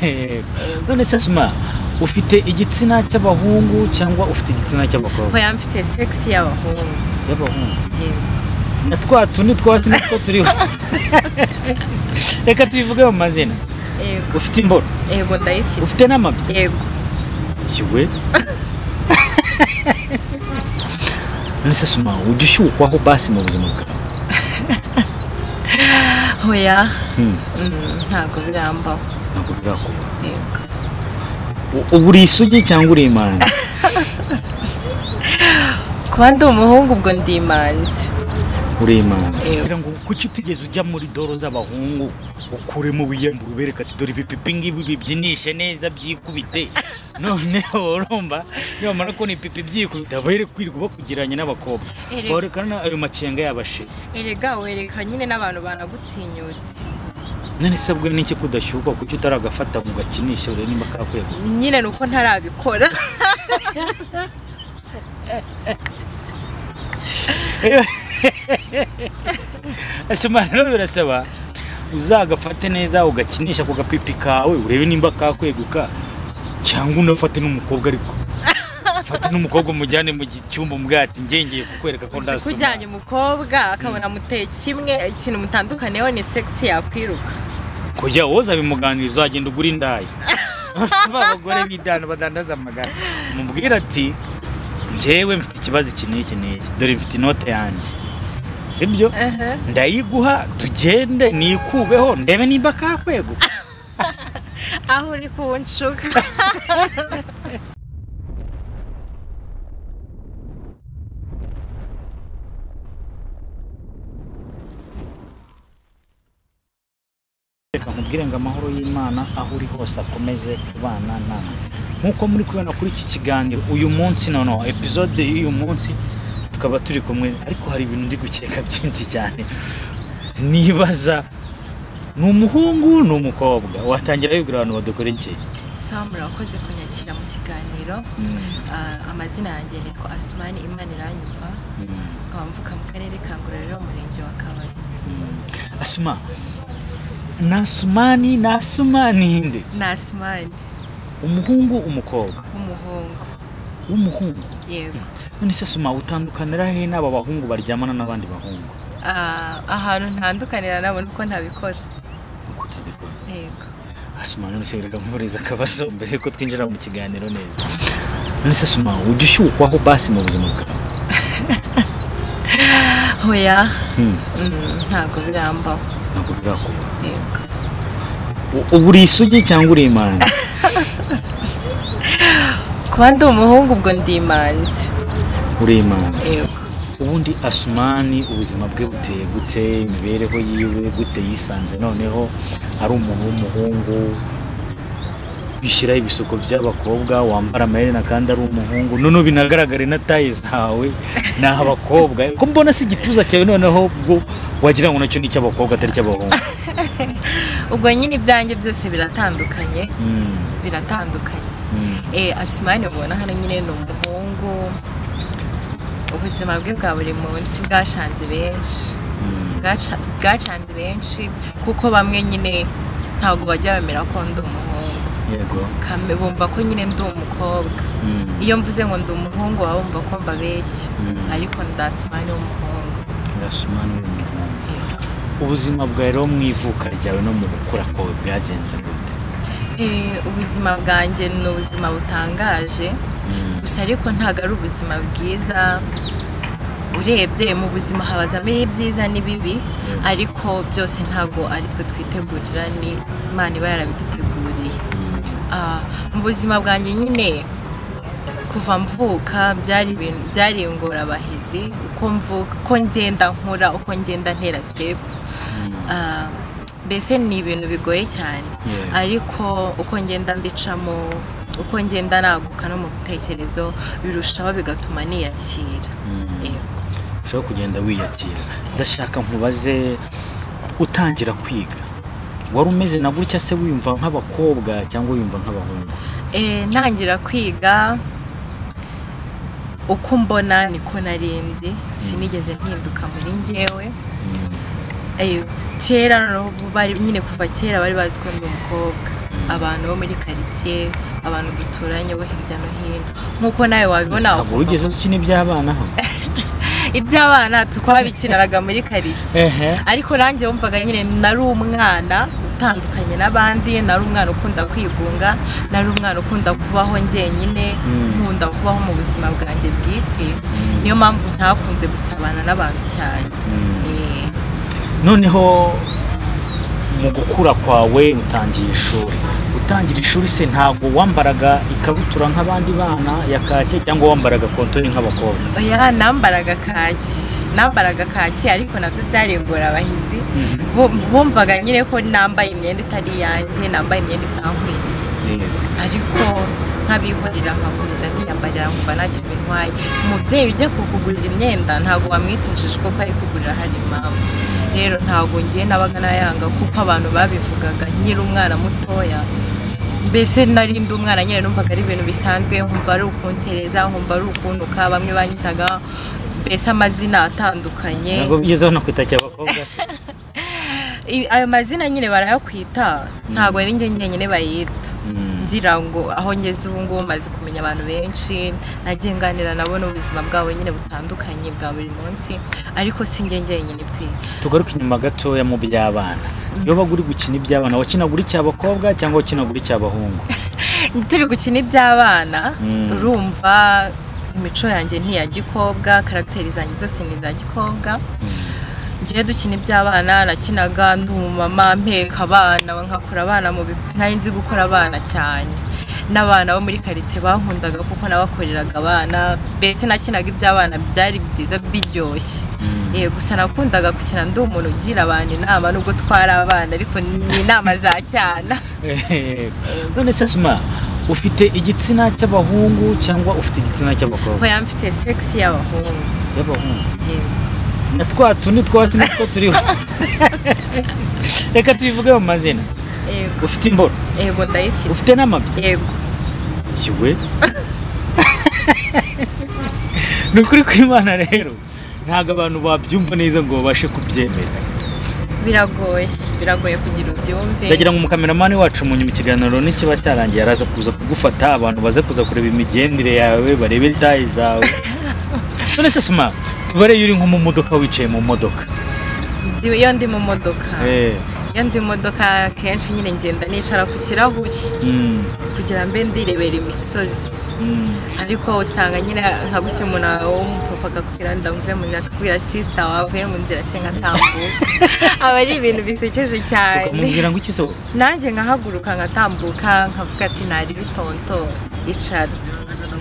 none se sima ufite igitsina cy'abahungu cyangwa ufite igitsina cy'abakobwa? Hoya mfite sexy y'abahungu. Y'abahungu. Na twa tundi twose nitwo turiho. Reka tubivuge mu mazina. Ufite imboro? Yego ndayifite. Ufite n'amabyi yego. Yiwe none se sima ujya ushyukwaho basi mu buzima bwawe. Hoya Hmm, Mm, ntabwo birambaho ntabwo U- ubu uri isugi cyangwa uri imanzi kuba ndi umuhungu ubwo ndi imanzi. Uri imanzi kugira ngo kuki utigeze ujya muri doro z'abahungu ukuremo wiyambura ubereka ati dore ibipipi ngibi bibyinishe neza byikubite. Noneho urumva nibamara kubona ibipipi byikubita bare kwirirwa bakugiranye n'abakobwa. Erega. barekana ayo makenga y'abashe erega wereka nyine n'abantu banagutinyutse none se bwe n'iki kudashyukwa kuki utaragafata ngo ugakinishe urebe nimba kakwega nyine ni uko ntarabikora. Rero birasaba uzagafate neza ugakinisha ku gapipi kawe urebe nimba kakweguka cyangwa unafate n'umukobwa ariko. Fate n'umukobwa umujyane mu cyumba ati ngengeye kukwereka ko ndasoma. Kujyanye umukobwa akabona muteye kimwe ikintu mutandukaniyeho ni sexy yakwiruka. Kujya woza bimuganiriza uzagenda ugura indaya ba bagore b'idana badandaza amagara. Umubwira ati njyewe mfite ikibazo iki n'iki n'iki. Dore mfite inote yanjye. Sibyo? Ndayiguha tugende nikubeho ndebe nimba kakweguka aho uri kunshuka reka nkubwire ngo amahoro y'imana aho uri hose akomeze kubana nawe. Nk'uko muri kubona kuri iki kiganiro uyu munsi noneho epizode y'uyu munsi tukaba turi kumwe ariko hari ibintu ndi gukeka byinshi cyane. Nibaza ni umuhungu ni umukobwa? Watangira wibwira abantu badukurikiye. Sawa murakoze kunyakira mu kiganiro. Ah, amazina yanjye nitwa asumani imana iranyumva. Nkaba mvuka mu karere ka ngororero umurenge wa kabari asuma ni asumani ni asumani nde ni asumani umuhungu umukobwa? W'umuhungu w'umuhungu yego. None se asuma utandukanira he n'aba bahungu baryamana n'abandi bahungu? Ah, ahantu ntandukanira nabo nuko ntabikora. Uko utabikora. yego. Asuma none se reka nkuriza akabazo mbere yuko twinjira mu kiganiro neza. None se asuma ujya ushyukwaho basi mu buzima bwawe? Hoya. Hmm, Mm, ntabwo birambaho ntabwo U- ubu uri isugi cyangwa uri imanzi kuba ndi umuhungu ubwo ndi imanzi. Uri imanzi? Ubundi asumani ubuzima bwe buteye gute? Imibereho yiwe gute yisanze? Noneho ari umuntu w'umuhungu wishyiraho ibisuko by'abakobwa wambara amaherena kandi ari umuhungu. Noneho binagaragare na taye zawe ni abakobwa. Ko mbona si igituza cyawe noneho ubwo wagira ngo na cyo ni icy'abakobwa atari icy'abahungu ubwo nyine ibyanjye byose biratandukanye. Mm, biratandukanye. Mm, eh asimani ubona hano nyine ni umuhungu. Ubuzima bwe bwa buri munsi bwashanze benshi. Mm. Bwaca- bwacanze benshi kuko bamwe nyine ntabwo bajya bemera ko ndi umuhungu. Bumva ko nyine ndi umukobwa. Iyo mvuze ngo ndi umuhungu baba bumva ko mbabeshya. Ariko ndi asimani w'umuhungu. Asumani uri umuhungu ubuzima bwawe rero mu ivuka ryawe no mu gukura kwawe bwagenze gute? Eh, ubuzima bwanjye ni ubuzima butangaje. Mm, gusa ariko ntabwo ari ubuzima bwiza. Urebye mu buzima habazamo ibyiza n'ibibi. Ariko byose ntabwo ari twe twitegurira ni imana iba yarabiduteguriye. Ah, mu buzima bwanjye nyine kuva mvuka byari ibintu byari ingorabahizi uko mvuka uko ngenda nkura uko ngenda ntera sitepu mbese ni ibintu bigoye cyane. Ariko uko ngenda mbicamo uko ngenda naguka no mu bitekerezo birushaho bigatuma niyakira. Yego. ushobora kugenda wiyakira. Ndashaka nkubaze utangira kwiga. Wari umeze na gutya se wiyumva nk'abakobwa cyangwa wiyumva nk'abahungu? Eh, ntangira kwiga uko mbona niko narindi sinigeze mpinduka muri njyewe. Eh, kera noneho bari nyine kuva kera bari bazi ko ndi umukobwa. Abantu bo muri karitsiye abantu duturanye bo hirya no hino. Nk'uko nawe wabibona ntabwo wigeze ukina iby'abana iby'abana twabikinaraga muri karitsiye ariko nanjye wumvaga nyine nari umwana utandukanye n'abandi nari umwana ukunda kwigunga nari umwana ukunda kubaho njyenyine nkunda kubaho mu buzima bwanjye bwite. Niyo mpamvu ntakunze gusabana n'abantu cyane. Eh, noneho mu gukura kwawe utangiye ishuri. Utangira ishuri se ntabwo wambaraga ikabutura nk'abandi bana ya kake cyangwa wambaraga kontoni nk'abakobwa? Oya nambaraga kaki. Nambaraga kaki ariko na byo byari ingorabahizi Bu- bumvaga nyine ko nambaye imyenda itari iyanjye nambaye imyenda itankwiriye. Ariko nk'abihorera nkakomeza nkiyambarira nkumva ntacyo bintwaye. Umubyeyi ujya kukugurira imyenda ntabwo wamwitinjije kuko ari kugurira hari impamvu rero ntabwo ngiye nabaga nayanga kuko abantu babivugaga. Nkiri umwana mutoya mbese nari ndi umwana nyine numvaga ari ibintu bisanzwe nkumva ari ukunsereza nkumva ari ukuntuka bamwe banyitaga mbese amazina atandukanye. Ntabwo bigezeho no kwita cy'abakobwa ayo mazina nyine barayakwita ntabwo ari njye njyenyine bayita. Ngira ngo aho ngeze ubu ngubu maze kumenya abantu benshi nagiye nganira nabo n'ubuzima bwabo nyine butandukanye bwa buri munsi ariko si njye njyenyine pe. Tugaruke inyuma gatoya mu by'abana. Iyo baga uri gukina iby'abana wakinaga uri icy'abakobwa cyangwa wakinaga uri icy'abahungu turi gukina iby'abana Mm. urumva imico yanjye ntiya gikobwa karagiteri zanjye zose ni iza gikobwa. Ngiye dukina iby'abana nakinaga ndi umumama mpeka abana nkakura abana mu ntari nzi gukora abana cyane. N'abana bo muri karitsiye bankundaga kuko nabakoreraga abana mbese nakinaga iby'abana byari byiza biryoshye. Eh, gusa nakundaga gukina ndi umuntu ugira abantu inama nubwo twari abana ariko ni inama za cyana. None se sima ufite igitsina cy'abahungu cyangwa ufite igitsina cy'abakobwa? Mfite segisi y'abahungu. Y'abahungu. Yego. Na twa tundi twatsi nitwo turiho reka tubivuge mu mazina. Ufite imboro? Yego ndayifite. ufite n'amabyi Yego. yiwe ni ukuri kw'imana rero ntabwo abantu babyumva neza ngo babashe kubyemera. Biragoye. Biragoye kugira ubyumve. ndagira ngo umukameramani wacu mu nyuma ikiganiro nikiba cyarangiye araza kuza kugufata abantu baze kuza kureba imigendere yawe barebe tayi zawe. None se suma tubare iyo uri nko mu modoka wicaye mu modoka. Iyo ndi mu modoka. Eh, Iyo ndi mu modoka kenshi nyine ngenda nicara ku kirahuri. Mm, kugira mbe ndirebera imisozi. mm. ariko usanga nyine nka gutya umuntu w'umupapa akakubwira ndamuve mu nzira akakubwira sisita wavuye mu nzira se nkatambuka aba ari ibintu bisekeje cyane. Nanjye nkahaguruka nkatambuka nkavuga ati ntari bitonto icara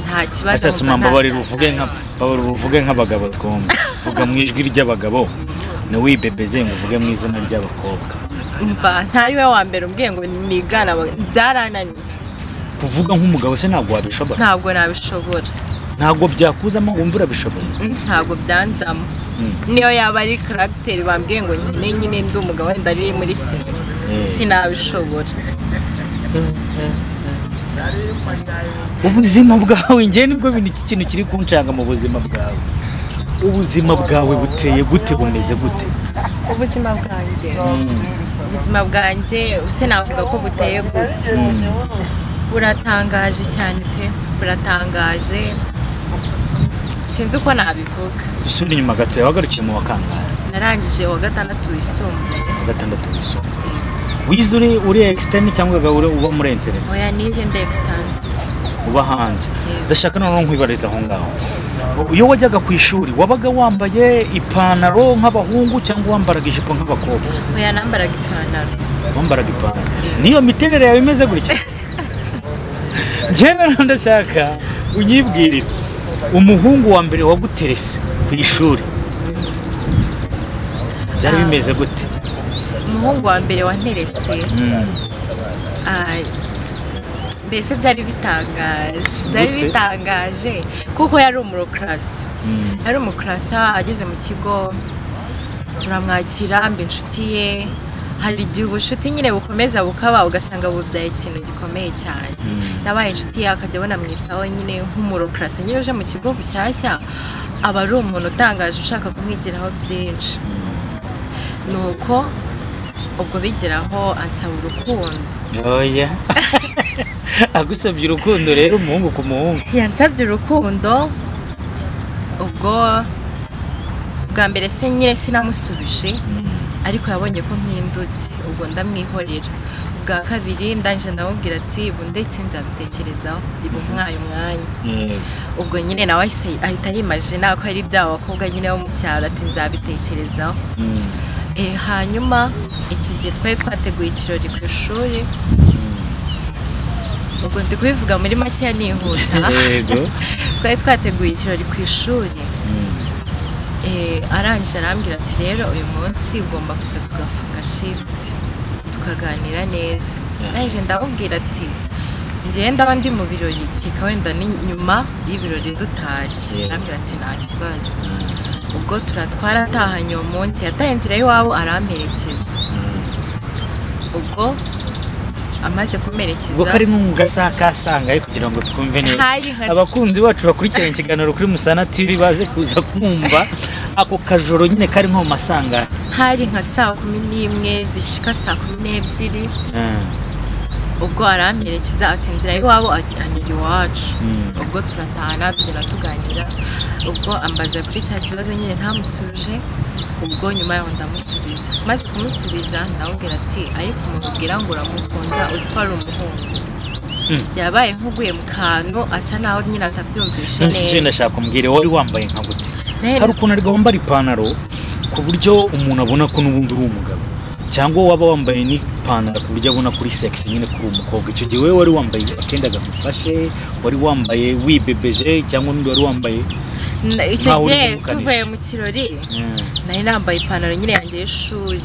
nta kibazo mbabarira uvuge nka uvuge nk'abagabo twumva vuga mu ijwi ry'abagabo. Ntiwibebeze ngo uvuge mu izina ry'abakobwa. Mva ntari we wa mbere umbwiye ngo nigana byarananiye kuvuga nk'umugabo se ntabwo wabishobora? Ntabwo nabishobora. Ntabwo byakuzamo wumva urabishoboye Mm, ntabwo byanzamo. Mm. niyo yaba ari karagiteri bambwiye ngo nyine nyine ndi umugabo wenda ari muri sinema Mm. sinabishobora ubuzima bwawe njye ni bwo bintu iki kintu kiri kunshanga mu buzima bwawe. Ubuzima bwawe buteye gute bumeze gute? Ubuzima bwanjye. Ubuzima bwanjye se navuga ko buteye gute? Buratangaje cyane pe. Buratangaje. Sinzi uko nabivuga. Dusubire inyuma gato wagarukiye mu wa kangahe narangije wa gatandatu wisumbuye. Wa gatandatu wisumbuye. Wize uri uri externe cyangwa uba muri internet? Oya nize ndextani uba hanze. Ndashaka noneho nkwibariza aho ngaho. Iyo wajyaga ku ishuri wabaga wambaye ipantaro nk'abahungu cyangwa wambaraga ijipo nk'abakobwa? Oya nambaraga ipantaro. Wambaraga ipantaro. Niyo miterere yawe imeze gutya? Noneho ndashaka unyibwirire umuhungu wa mbere waguterese ku ishuri. Byari bimeze gute? Umuhungu wa mbere wanterese Mm. Ay, mbese byari bitangaje. Byari bitangaje. Kuko yari umurokarasi Mm. yari umukarasa ageze mu kigo. Turamwakira mba inshuti ye. Hari igihe ubucuti nyine bukomeza bukaba ugasanga bubyaye ikintu gikomeye cyane. Nabaye inshuti ye akajya banamwitaho nyine nk'umurokarasi nyine uje mu kigo bushyashya aba ari umuntu utangaje ushaka kumwigiraho byinshi. Nuko ubwo bigeraho ansaba urukundo. Oya. Agusabye urukundo rero umuhungu ku muhungu. Yansabye urukundo ubwo bwa mbere se nyine sinamusubije ariko yabonye ko mpindutse ubwo ndamwihorera. Bwa kabiri ndangije ndamubwira ati ubu ndetse nzabitekerezaho. Umwaye umwanya ubwo nyine nawe ahise- ahita yimajina ko ari bya bakobwa nyine bo mu cyaro ati nzabitekerezaho. Eh, hanyuma icyo gihe twari twateguye ikirori ku ishuri. Ubwo ndi kubivuga muri makeya nihuta twari twateguye ikirori ku ishuri. Eh, arangije arambwira ati rero uyu munsi ugomba kuza tugafunga shift. Tukaganira neza. Arangije ndamubwira ati njyewe ndaba ndi mu birori. Keka wenda ni nyuma y'ibirori dutashye arambwira ati nta kibazo. Ubwo turatwara atahanye uwo munsi yataye inzira y'iwabo aramperekeza. Ubwo amaze kumerekeza ubwo kari mu gasaha kasangaye kugira ngo twumve neza. Abakunzi bacu bakurikirana ikiganiro kuri musana tv baze kuza kumva ako kajoro nyine kari nko mu masangane hari nka saa kumi n'imwe zishika saa kumi n'ebyiri. Ubwo aramperekeza ati inzira y'iwabo anyura iwacu. Mm. ubwo turatahana tugenda tuganira. Ubwo ambaza kuri cya kibazo nyine ntamusubije ubwo nyuma yaho ndamusubiza. Maze kumusubiza ndamubwira ati ariko umubwira ngo uramukunda uzi ko ari umuhungu. Mm. yabaye nk'uguye mu kantu asa naho nyine atabyumvishe neza. ndashaka kumbwira wari wambaye nka gute? Hari ukuntu ariko wambara ipantaro ku buryo umuntu abona ko n'ubundi uri umugabo. Cyangwa waba wambaye n'ipantaro ku buryo abona kuri sexy nyine kuri umukobwa icyo gihe wowe wari wambaye akenda gagufashe wari wambaye wibebeje cyangwa n'undi wari wambaye icyo gihe tuvuye mu kirori Mm. nari nambaye ipantaro nyine yanjye y'ishuri.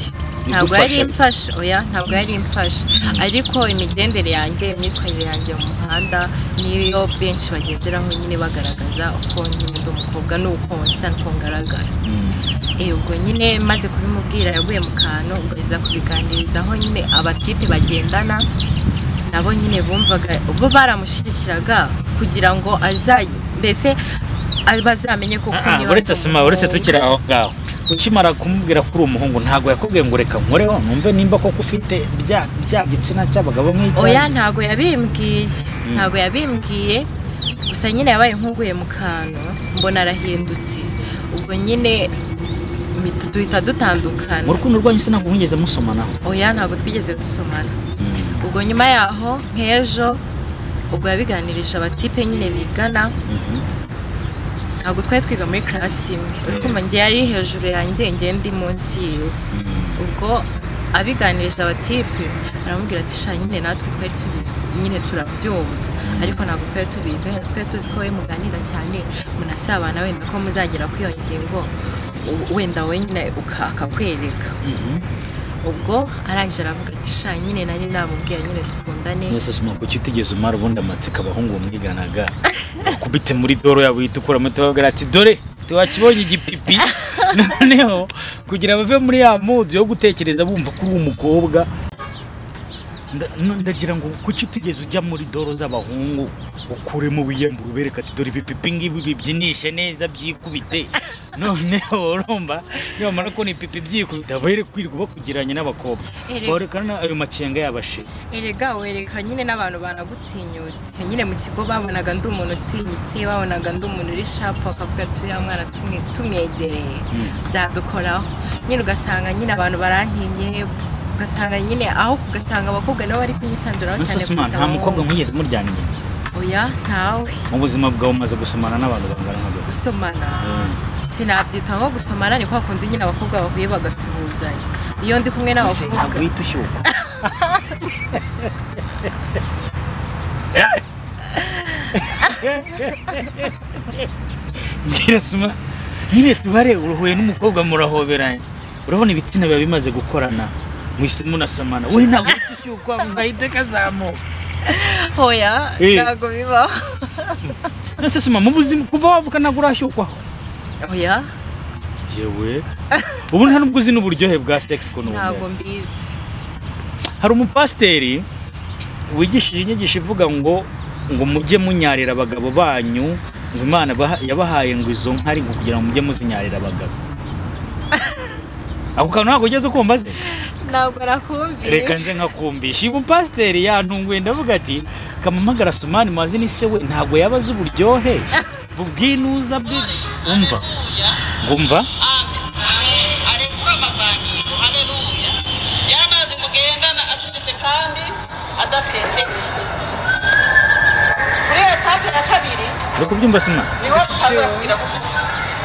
Ntabwo yari imfashe oya ntabwo yari imfashe. Ariko imigendere yanjye imyitwarire yanjye mu muhanda niyo benshi bagenderaho nyine bagaragaza uko nyine ndi umukobwa n'uko nsa n'uko ngaragara ubwo nyine maze kubimubwira yaguye mu kantu ubwo iza kubiganirizaho nyine abatipe bagendana nabo nyine bumvaga ubwo baramushyigikiraga kugira ngo mbese bazamenye koko Ah, ah, niba uretse tukiri aho ngaho. Ukimara kumubwira ko uri umuhungu ntabwo yakubwiye ngo reka nkoreho numve nimba koko ufite bya gitsina cy'abagabo nk'icyayi oya ntago yabimbwiye. Ntago yabimbwiye. Gusa nyine yabaye nk'uguye mu kantu mbona arahindutse ubwo nyine duhita dutandukana. Mu rukundo rwanyu se ntabwo mwigeze musomanaho? Oya ntago twigeze dusomana. Ubwo nyuma yaho nk'ejo ubwo yabiganirije abatipe nyine bigana ntabwo twari twiga muri karasi imwe uri kumva njye yari hejuru yanjye njye ndi munsi yiwe. Ubwo abiganirije abatipe aramubwira ati sha nyine natwe twari tubizi nyine turabyumva. Ariko ntabwo twari tubizi twari tuzi ko we muganira cyane munasabana wenda ko muzagera kuri iyo ngingo wenda we nyine uka- akakwereka. Ubwo arangije aravuga ati sha nyine nari namubwira nyine dukundane. Mwese sima kuki utigeze umara ubundi amatsiko abahungu mwiganaga kubite muri doro yabo uhita ukuramo tubabwira ati dore tiwakibonye igipipi. Noneho kugira bave muri ya mudu yo gutekereza bumva ko uri umukobwa ndagira ngo kuki utigeze ujya muri doro z'abahungu? Ukuremo wiyambura ubereka ati dore ibipipi ngibi bibyinishe neza byikubite. Noneho urumva nibamara kubona ipipi byikubita bahere kwirirwa bakugiranye n'abakobwa. Barekana ayo makenga yabashe. Erega wereka nyine n'abantu banagutinyutse. Nyine mu kigo babonaga ndi umuntu utinyitse babonaga ndi umuntu uri shapu bakavuga ati uriya mwana tumwe- tumwegereye. Byadukoraho. Nyine ugasanga nyine abantu barantinye ugasanga nyine aho ugasanga abakobwa nabo bari kunyisanzuraho cyane kuruta nta mukobwa mwigeze muryana inyuma. Oya ntawe mu buzima bwawe umaze gusomana n'abantu bangana nka gusomana? Sinabyita nko gusomana ni kwa kundi nyine abakobwa bahuye bagasuhuzanya. Iyo ndi kumwe n'abakobwa ntabwo uhita ushyuka mbwira suma nyine tubare uruhuye n'umukobwa murahoberanye. Urabona ibitsina biba bimaze gukorana. Mwise munasomana we ntabwo ushyukwa ngahita kazamuka hoya ntabwo bibaho nase suma mu buzima kuva wavuka ntabwo urashyukwaho hoya. Yewe. Ubu nta nubwo uzi n'uburyohe bwa sex ko n'ubundi ntabwo mbizi. Hari umupasiteri wigishije inyigisho ivuga ngo ngo mujye munyarira abagabo banyu ngo imana baha- yabahaye ngo izo nkari ngo kugira ngo mujye muzinyarira abagabo. Ako kantu ntabwo ugeze kumva se ntabwo reka nakumvisha nze nkakumvisha. Uyu mupasiteri yantunguye ndavuga ati kamamagara sumani mazina ise we. Ntabwo yaba azi uburyohe bubwinuza bwe. Umva. Ngumva. Y'amazi mugendana acuditse kandi adasesetse kuri etape ya kabiri uri kubyumva sima ni ho tutazabwira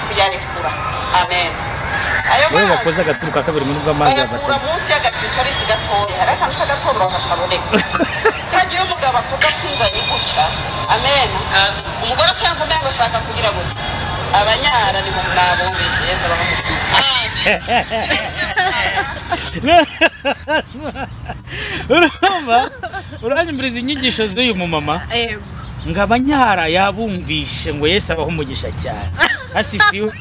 kuyarekura amen. Wowe mazi. wakoze agaturu ka kabiri muri amazi bayakura yabatari munsi y'agapitorisi gatoya. Hari akantu k'agatorero kataboneka kagiye umugabo avuga kwizanye gutya. Amen. Umugore cyangwa umengo ashaka kugira gutya abanyara ni mu yesu abamutuye urumva? Uranyumviriza inyigisho z'uyu mumama ngo abanyara yabumvishe ngo yesu abaho umugisha cyane. Asifiwe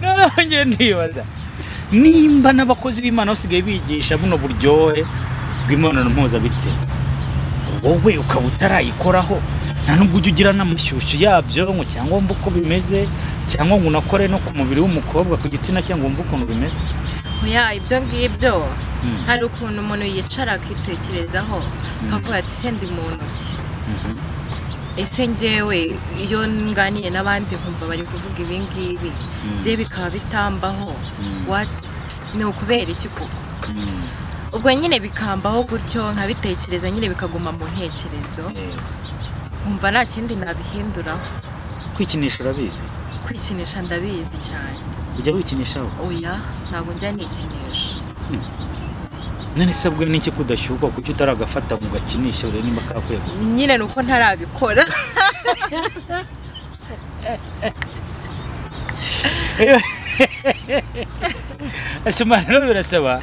noneho ndibaza. Nimba n'abakozi b'imana basigaye bigisha buno buryohe bw'imibonano mpuzabitsina wowe ukaba utarayikoraho nta nubwo ujya ugira n'amashyushyu yabyo ngo cyangwa wumve uko bimeze cyangwa ngo unakore no ku mubiri w'umukobwa ku gitsina cyangwa wumve ukuntu bimeze. Oya ibyo ngibyo hari ukuntu umuntu yicara akitekerezaho akavuga ati se ndi mu ntoki ese njyewe iyo nganiye n'abandi nkumva bari kuvuga ibi ngibi bye bikaba bitambaho. What? ni ukubera iki koko? Ubwo nyine bikambaho gutyo nkabitekereza nyine bikaguma mu ntekerezo. Nkumva nta kindi nabihinduraho. Kwikinisha urabizi? Kwikinisha ndabizi cyane. Ujya wikinishaho? Oya ntabwo njya nikinisha. None se bwe n'iki kudashyuka kuki utaragafata ngo ugakinishe urebe nimba kakwego nyine ni uko ntarabikora. Rero birasaba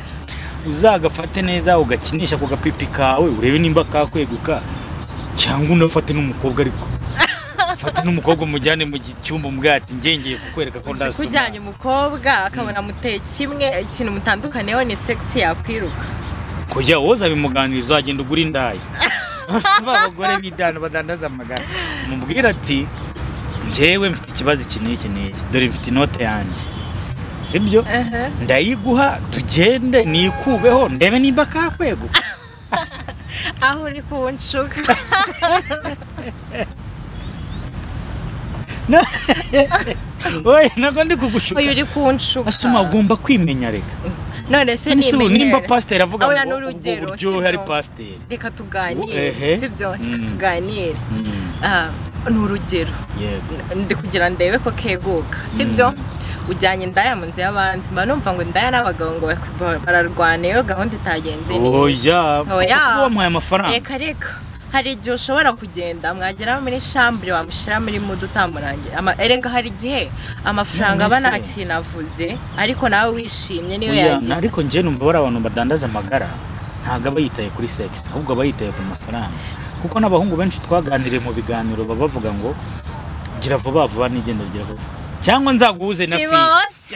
uzagafate neza ugakinisha ku gapipi kawe urebe nimba kakweguka cyangwa unafate n'umukobwa ariko. Fate n'umukobwa umujyane mu cyumba umubwate ngengeye kukwereka ko ndasoma. Kujyanye umukobwa akabona muteye kimwe ikintu mutandukaniyeho ni segisi yakwiruka. Kujya woza bimuganiriza uzagenda ugura indaya b'abagore b'idana badandaza amagara mubwira ati njyewe mfite ikibazo iki n'iki n'iki? Dore mfite inote yanjye. Sibyo? Ndayiguha tugende nikubeho ndebe nimba kakweguka aho uri kunshuka oya ntabwo ndi kugushuka uyu uri kunshuka. Asuma ugomba kwimenya reka. None se nimenyere nimba pasiteri avuga oya ngo ubwo n'urugero buryohe ari sibyo? pasiteri. Reka tuganire. Sibyo reka Mm. tuganire. Ah, ni urugero. Yego. Ndi kugira ndebe ko keguka. Sibyo ujyanye indaya mu nzu y'abandi. Mba numva ngo indaya n'abagabo ngo bararwana iyo gahunda itagenze neza. Oya Oya. kuko wamuhaye amafaranga. Reka reka. Hari igihe ushobora kugenda mwagera muri shambure wamushyira muri mudu utamurangira Ama- erega hari igihe amafaranga aba nta kintu avuze ariko nawe wishimye niyo yagiye. ariko njye numva bari abantu badandaza amagara ntabwo aba yitaye kuri sex ahubwo aba yitaye ku mafaranga. Kuko n'abahungu benshi twaganiriye mu biganiro baba bavuga ngo gira vuba vuba nigenda gira vuba. Cyangwa nzaguhuze na Si fisi.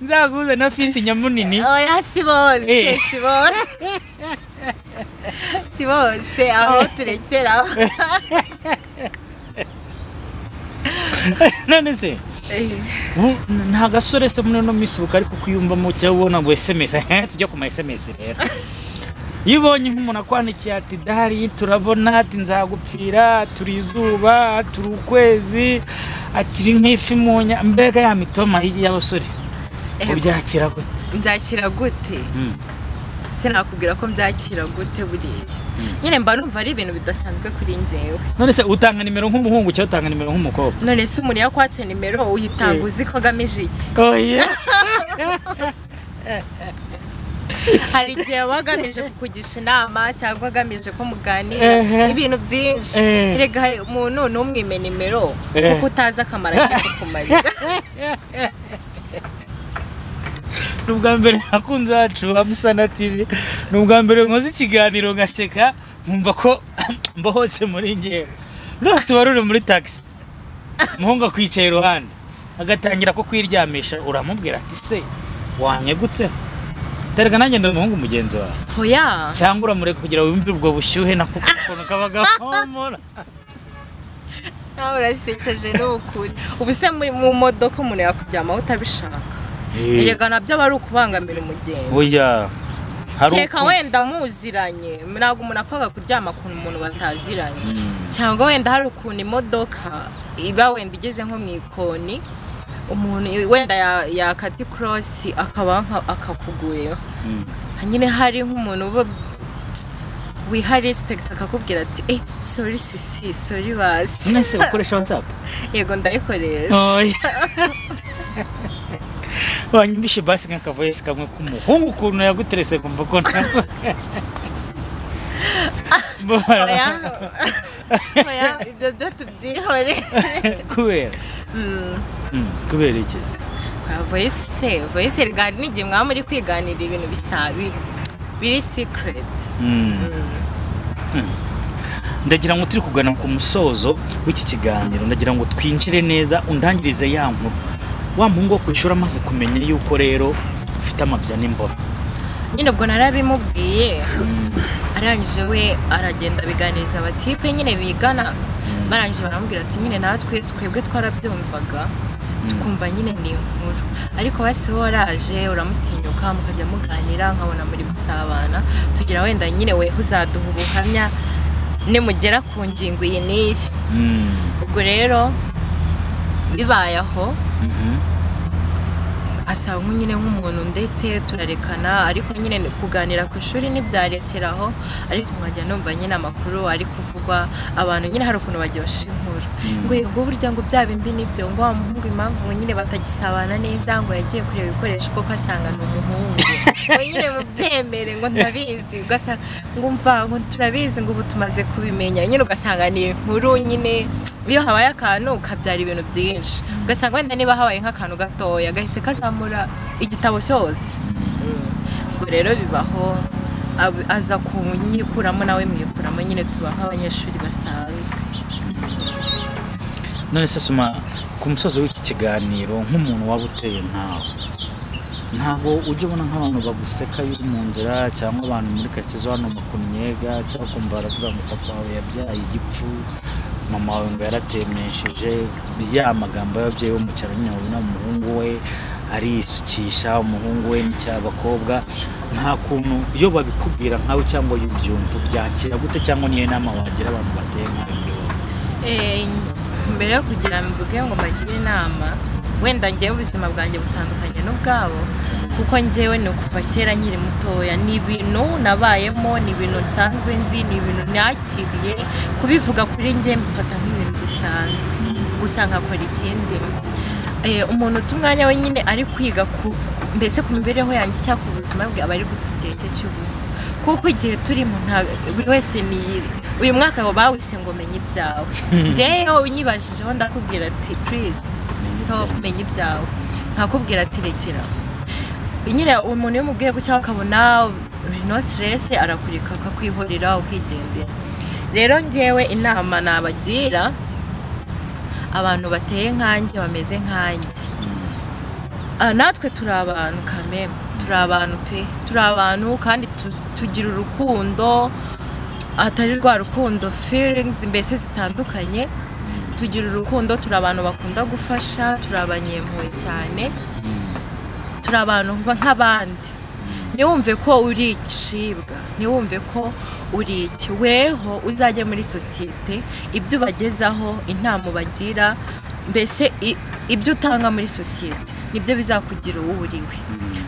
nzaguhuze na fisi nyamunini. Oya si bose Eh. si bose. si bose aho turekera none se Eh, nta gasore se muri ino minsi ubu kari kukwiyumvamo cyangwa ubona ngo sms tujya ku ma sms rero iyo ubonye nk'umuntu akwandikiye ati dahari turabona ati nzagupfira turi izuba turi ukwezi ati iri nk'ifi mu nya mbega ya mitoma y'abasore Ego. ubyakira gute? Mbyakira gute? Mm. Sinakubwira ko mbyakira gute buriya? Nyine mba numva ari ibintu bidasanzwe kuri njyewe none se utanga nimero nk'umuhungu cyangwa utanga nimero nk'umukobwa? None se umuntu yakwatse nimero uyitanga Eh. uzi ko agamije iki? Oya hari igihe aba agamije kukugisha inama cyangwa agamije ko muganira ibintu byinshi. Eh. rega hari umuntu ntumwime nimero Eh. kuko utazi akamaro k'icyo kumarira ni ubwa mbere akunze wacu wa musana tv ni ubwa mbere nkoze ikiganiro ngaseka nkumva ko mbohotse muri ngewe rwose tuba ruri muri tagisi umuhungu akwicaye iruhande. Agatangira ko kwiryamisha uramubwira ati se wanyegutseho tereka nanjye ndi umuhungu mugenzi wawe. Oya. Cyangwa uramureka kugira ngo wumve ubwo bushyuhe nako ukuntu kaba gahomora. Nawe urasekeje n'ukuri ubu se mu modoka umuntu yakuryamaho utabishaka. Erega na byo aba ari ukubangamira umugenzi keka uko- wenda muziranye. Ntabwo umuntu apfaga kuryama ku umuntu bataziranye. Cyangwa wenda hari ukuntu imodoka iba wenda igeze nko mu ikoni umuntu wenda ya- yakata ikorosi akaba akakuguyeho. Mm. nyine hari nk'umuntu uba wiha respect akakubwira ati eh sorry sisi sorry basi. Mwese ukoresha whatsapp? Yego ndayikoresha oya wanyumishe basi nk'akavoyisi kamwe k'umuhungu ukuntu yaguterese kumva ko ntabwo ibyo byo tubyihore. Kubera? Mm, kubera iki? Se? voice se voice regard n'igihe mwaba muri kwiganira ibintu biri Mm. Mm. ndagira ngo turi kugana ku musozo w'iki kiganiro. Ndagira ngo twinjire neza undangirize ya nkuru. Wa muhungu wo ku ishuri amaze kumenya yuko rero ufite amabya n'imboro. Nyine ubwo narabimubwiye arangije we aragenda abiganiriza abatipe nyine bigana. Barangije baramubwira ati nyine natwe twebwe twarabyumvaga. Tukumva nyine ni inkuru ariko wese wowe waraje uramutinyuka mukajya muganira nkabona muri gusabana. Tugira wenda nyine we uzaduha ubuhamya nimugera ku ngingo iyi n'iyi. Ubwo rero bibaye aho. Asaba nyine nk'umuntu ndetse turarekana ariko nyine kuganira ku ishuri ntibyarekeraho ariko nkajya numva nyine amakuru ari kuvugwa abantu nyine hari ukuntu baryoshya inkuru ngo burya ngo bya bindi ni byo ngo wa muhungu impamvu nyine batagisabana neza ngo yagiye kureba ibikoresho koko asanga ni umuhungu. Ngo nyine mubyemere ngo ndabizi ngo umva ngo turabizi ngo ubu tumaze kubimenya. Nyine ugasanga ni inkuru nyine. Iyo habaye akantu kabyara ibintu byinshi. Ugasanga wenda niba habaye nk'akantu gatoya gahise kazamura igitabo cyose. Ubwo rero bibaho aza kunyikuramo nawe mwikuramo nyine tuba nk'abanyeshuri basanzwe. None se soma ku musozi w'iki kiganiro nk'umuntu waba uteye nkawe ntabwo ujya ubona nk'abantu baguseka iyo mu nzira cyangwa abantu muri karitsiye zo hano mu kumyega cyangwa ukumva baravuga ngo papa wawe yabyaye igipfu mama wawe ngo yaratemesheje ya magambo y'ababyeyi bo mu cyaro nyine babona umuhungu we arisukisha umuhungu we n'icy'abakobwa nta kuntu iyo babikubwira nkawe cyangwa iyo ubyumva ubyakira gute cyangwa niyo nama wagira abantu bateye nkawe mbere yo kugira mvuge ngo mbagire inama wenda ngewe ubuzima bwanjye butandukanye n'ubwabo kuko ngewe ni ukuva kera nkiri mutoya. Ni ibintu nabayemo ni ibintu nsanzwe nzi ni ibintu nakiriye. Kubivuga kuri njye mbifata nk'ibintu bisanzwe. Gusa nkakora ikindi. Eh, umuntu uta umwanya we nyine ari kwiga ku mbese ku mibereho yanjye cyangwa ku buzima bwe aba ari guta igihe cye cy'ubusa. Kuko igihe turimo buri wese ni uyu mwaka bawise ngo menye ibyawe. Njyewe unyibajijeho ndakubwira ati purize so menye ibyawe. Nkakubwira ati rekera. Nyine umuntu iyo umubwiye gutya akabona no stress arakureka akakwihorera ukigendera. Rero njyewe inama nabagira abantu bateye nkanjye bameze nkanjye. Ah, natwe turi abantu kameme turi abantu pe. Turi abantu kandi tu- tugira urukundo atari rwa rukundo feelings mbese zitandukanye. Tugira urukundo turi abantu bakunda gufasha turi abanyempuhwe cyane turi abantu ba- nk'abandi. Ntiwumve ko uri igicibwa ntiwumve ko uri iki. Weho uzajya muri sosiyete ibyo ubagezaho inama ubagira mbese ibyo utanga muri sosiyete ni byo bizakugira uwo uriwe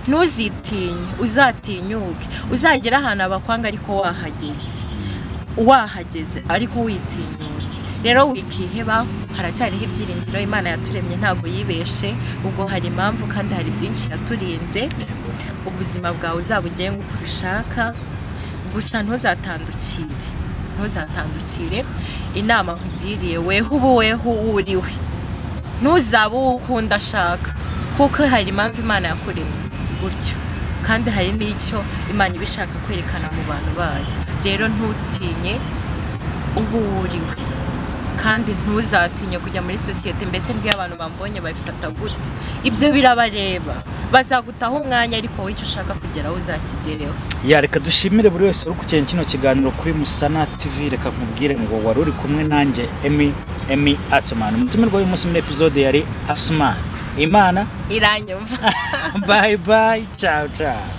ntuzitinye uzatinyuke. Uzagera ahantu abakwanga ariko wahageze. Wahageze ariko witinyutse. Rero wikiheba haracyariho ibyiringiro imana yaturemye ntabwo yibeshe ubwo hari impamvu kandi hari byinshi yaturinze. Ubuzima bwawe uzabugenge uko ubishaka gusa ntuzatandukire ntuzatandukire. Inama nkugiriye weho ubu weho uriwe ntuzabe uwo ukunda ashaka kuko hari impamvu imana yakuremye gutyo. Kandi hari n'icyo imana iba ishaka kwerekana mu bantu bayo. Rero ntutinye uba uwo uriwe kandi ntuzatinye kujya muri sosiyete mbese ngiyo abantu bambonye babifata gute? Ibyo birabareba. Bazagutaho umwanya ariko wowe icyo ushaka kugeraho uzakigereho. Ya reka dushimire buri wese uri kugenda kino kiganiro kuri musana tv reka nkubwire ngo wari uri kumwe nanjye emi emi atomani umutumirwa w'uyu munsi muri episode yari asumani imana. Iranyumva. Bye bye. Ciao ciao.